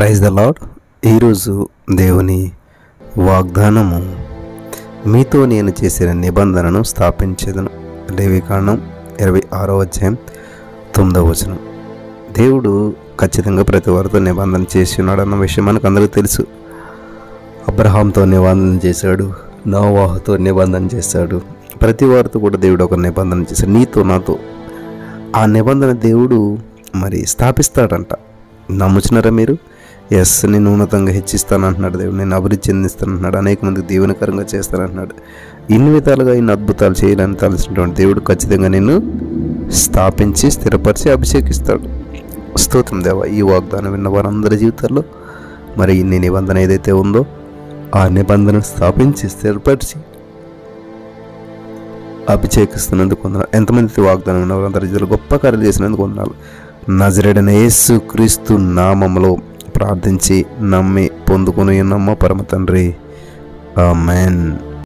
Praise the lord ఈరోజు దేవుని వాగ్దానము. మీతో నేను చేసిన నిబంధనను స్థాపించేదను. లేవికాండం ఇరవై ఆరో అధ్యాయం తొమ్మిదవ వచనం. దేవుడు ఖచ్చితంగా ప్రతి వారితో నిబంధన చేసి ఉన్నాడు అన్న విషయం మనకు అందరికీ తెలుసు. అబ్రహాంతో నిబంధన చేశాడు. నోవాహుతో నిబంధన చేశాడు. ప్రతి వారితో కూడా దేవుడు ఒక నిబంధన చేశాడు. నీతో నాతో. ఆ నిబంధన దేవుడు మరి స్థాపిస్తాడంట. నమ్ముచున్నారా మీరు? ఎస్ నేను ఉన్నతంగా హెచ్చిస్తాను అంటున్నాడు దేవుడు. నేను అభివృద్ధి చెందిస్తాను అంటున్నాడు అనేక మందికి దీవెనకరంగా చేస్తాను అంటున్నాడు ఇన్ని విధాలుగా ఇన్ని అద్భుతాలు చేయాలని తలసినటువంటి దేవుడు ఖచ్చితంగా నేను స్థాపించి స్థిరపరిచి అభిషేకిస్తాడు. స్తోత్రం దేవ. ఈ వాగ్దానం విన్న వారందరి జీవితాల్లో మరి ఇన్ని నిబంధన ఏదైతే ఉందో ఆ నిబంధన స్థాపించి స్థిరపరిచి అభిషేకిస్తున్నందుకు వందనాలు. ఎంతమంది వాగ్దానం ఉన్న వారందరి జీవితంలో గొప్ప కార్యాలు చేసినందుకు వందనాలు. నజరేడన యేసు క్రీస్తు నామములో ప్రార్థించి నమ్మి పొందుకుని నమ్మ పరమ తండ్రి. ఆమెన్.